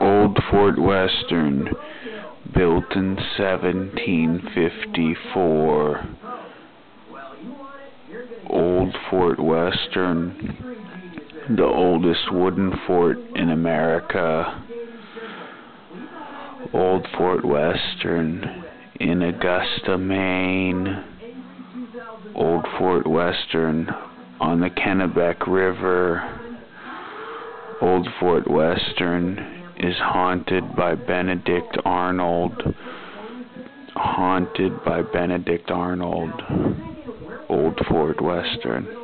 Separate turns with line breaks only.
Old Fort Western, built in 1754. Old Fort Western, the oldest wooden fort in America. Old Fort Western in Augusta, Maine. Old Fort Western on the Kennebec River. Old Fort Western is haunted by Benedict Arnold. Haunted by Benedict Arnold. Old Fort Western.